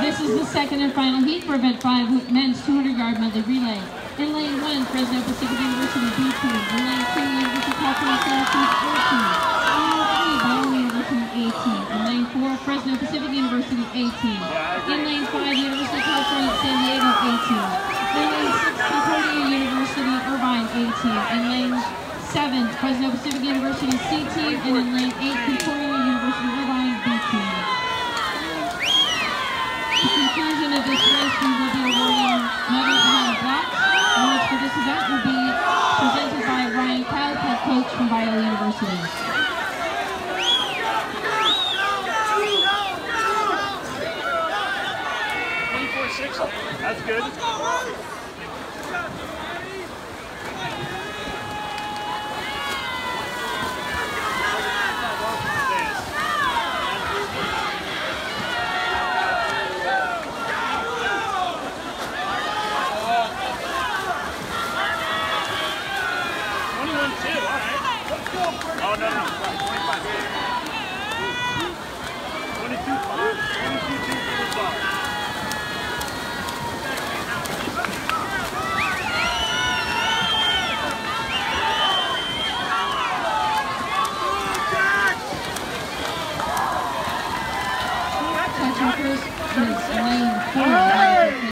This is the second and final heat for Event 5 men's 200-yard medley relay. In lane 1, Fresno Pacific University B team. In lane 2, University of California Santa Cruz A team. In lane 3, Biola University A team. In lane 4, Fresno Pacific University A team. In lane 5, University of California San Diego A team. In lane 6, Concordia University Irvine A team. In lane 7, Fresno Pacific University C team. And in lane 8, Concordia University we will be awarding medals blocks. Awards for this event will be presented by Ryan head coach from University. That's good. Oh, no, no. 22 22 22 22 Yes.